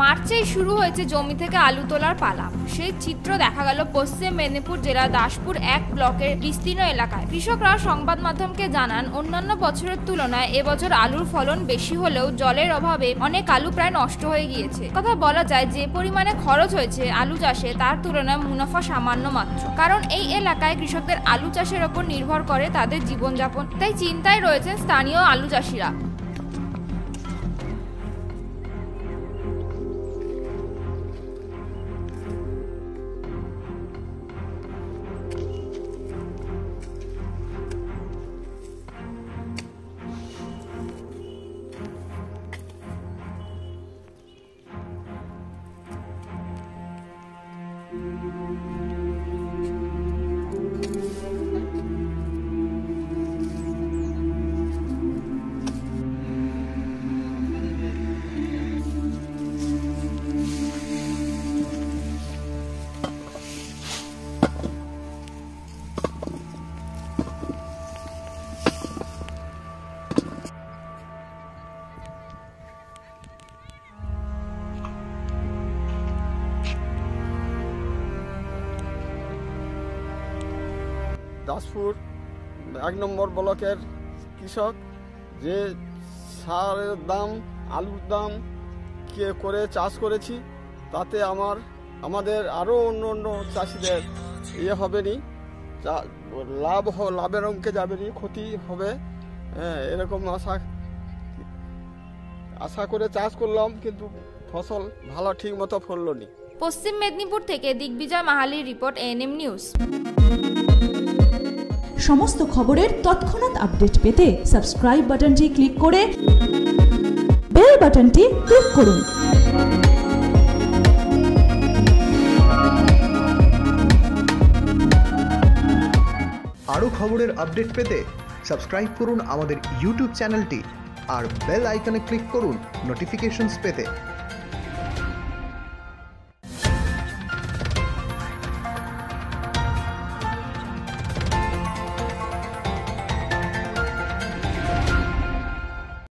মার্চেই শুরু হয়েছে জমি থেকে আলু তোলার পালা। সেই চিত্র দেখা গেল পশ্চিম মেদিনীপুর জেলার দাসপুর এক ব্লকের বিস্তীর্ণ এলাকায়। কৃষকরা সংবাদ মাধ্যমকে জানান, অন্যান্য বছরের তুলনায় এবছর আলুর ফলন বেশি হলেও জলের অভাবে অনেক আলু প্রায় নষ্ট হয়ে গিয়েছে। কথা বলা যায়, যে পরিমাণে খরচ হয়েছে আলু চাষে, তার তুলনায় মুনাফা সামান্য মাত্র। কারণ এই এলাকায় কৃষকদের আলু চাষের ওপর নির্ভর করে তাদের জীবনযাপন। তাই চিন্তায় রয়েছেন স্থানীয় আলু চাষিরা। দাসপুর এক নম্বর ব্লকের কৃষক, যে সারের দাম, আলুর দাম কে করে চাষ করেছি, তাতে আমার, আমাদের আরও অন্য অন্য চাষিদের ইয়ে হবে নি লাভ লাভের অঙ্কে যাবে নি ক্ষতি হবে হ্যাঁ এরকম আশা আশা করে চাষ করলাম, কিন্তু ফসল ভালো ঠিক মতো ফললো নি। পশ্চিম মেদিনীপুর থেকে দিগ্বিজয় মাহালির রিপোর্ট এএনএম নিউজ সমস্ত খবরের তৎক্ষণাৎ আপডেট পেতে সাবস্ক্রাইব বাটনটি ক্লিক করে বেল বাটনটি ক্লিক করুন। আরও খবরের আপডেট পেতে সাবস্ক্রাইব করুন আমাদের ইউটিউব চ্যানেলটি আর বেল আইকনে ক্লিক করুন নোটিফিকেশনস পেতে।